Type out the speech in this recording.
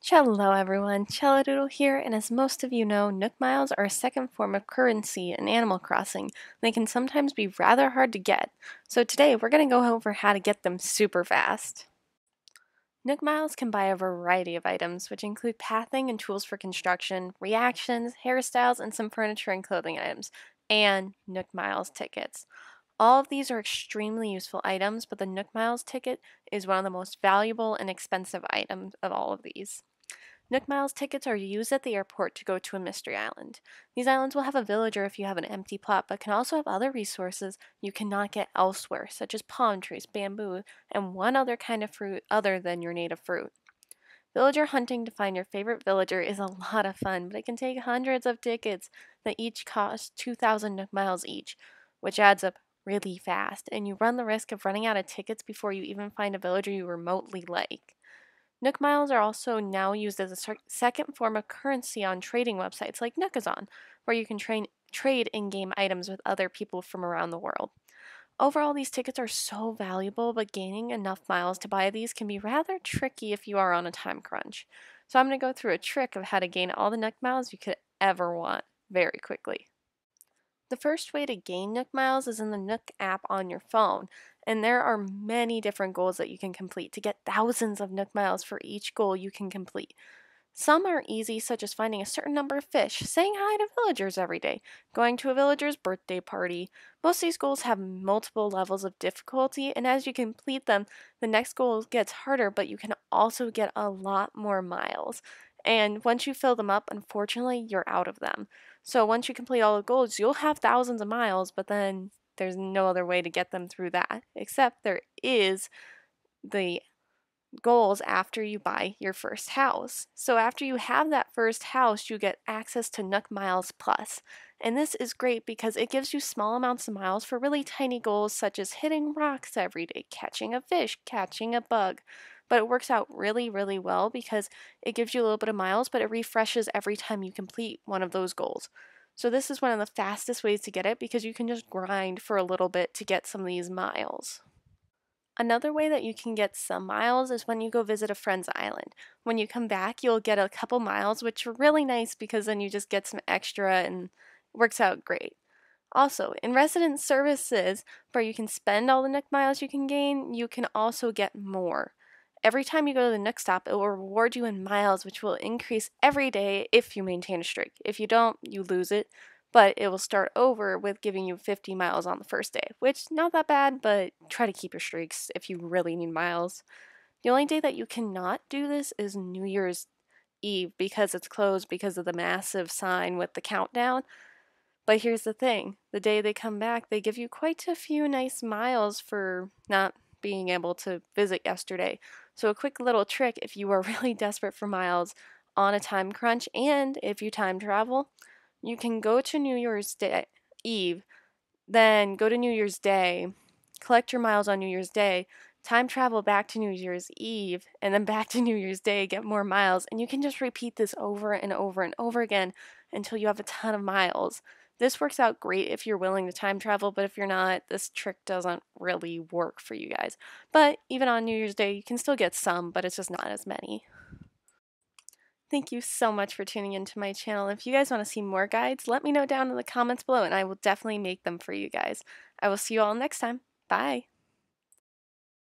Hello everyone, Doodle here, and as most of you know, Nook Miles are a second form of currency in Animal Crossing. They can sometimes be rather hard to get, so today we're going to go over how to get them super fast. Nook Miles can buy a variety of items, which include pathing and tools for construction, reactions, hairstyles, and some furniture and clothing items, and Nook Miles tickets. All of these are extremely useful items, but the Nook Miles ticket is one of the most valuable and expensive items of all of these. Nook Miles tickets are used at the airport to go to a mystery island. These islands will have a villager if you have an empty plot, but can also have other resources you cannot get elsewhere, such as palm trees, bamboo, and one other kind of fruit other than your native fruit. Villager hunting to find your favorite villager is a lot of fun, but it can take hundreds of tickets that each cost 2,000 Nook Miles each, which adds up really fast, and you run the risk of running out of tickets before you even find a villager you remotely like. Nook Miles are also now used as a second form of currency on trading websites like Nookazon, where you can tra- trade in game items with other people from around the world. Overall, these tickets are so valuable, but gaining enough miles to buy these can be rather tricky if you are on a time crunch. So, I'm going to go through a trick of how to gain all the Nook Miles you could ever want very quickly. The first way to gain Nook Miles is in the Nook app on your phone, and there are many different goals that you can complete to get thousands of Nook Miles for each goal you can complete. Some are easy, such as finding a certain number of fish, saying hi to villagers every day, going to a villager's birthday party. Most of these goals have multiple levels of difficulty, and as you complete them, the next goal gets harder, but you can also get a lot more miles. And once you fill them up, unfortunately, you're out of them. So once you complete all the goals, you'll have thousands of miles, but then there's no other way to get them through that, except there is the goals after you buy your first house. So after you have that first house, you get access to Nook Miles Plus. And this is great because it gives you small amounts of miles for really tiny goals such as hitting rocks every day, catching a fish, catching a bug. But it works out really, really well because it gives you a little bit of miles, but it refreshes every time you complete one of those goals. So this is one of the fastest ways to get it because you can just grind for a little bit to get some of these miles. Another way that you can get some miles is when you go visit a friend's island. When you come back, you'll get a couple miles, which are really nice because then you just get some extra and works out great. Also, in resident services, where you can spend all the Nook miles you can gain, you can also get more. Every time you go to the Nook stop, it will reward you in miles, which will increase every day if you maintain a streak. If you don't, you lose it, but it will start over with giving you 50 miles on the first day, which not that bad, but try to keep your streaks if you really need miles. The only day that you cannot do this is New Year's Eve because it's closed because of the massive sign with the countdown. But here's the thing the day they come back, they give you quite a few nice miles for not being able to visit yesterday. So, a quick little trick if you are really desperate for miles on a time crunch and if you time travel, you can go to New Year's Day Eve, then go to New Year's Day, collect your miles on New Year's Day, time travel back to New Year's Eve, and then back to New Year's Day, get more miles, and you can just repeat this over and over and over again until you have a ton of miles. This works out great if you're willing to time travel, but if you're not, this trick doesn't really work for you guys. But even on New Year's Day, you can still get some, but it's just not as many. Thank you so much for tuning into my channel. If you guys want to see more guides, let me know down in the comments below and I will definitely make them for you guys. I will see you all next time. Bye!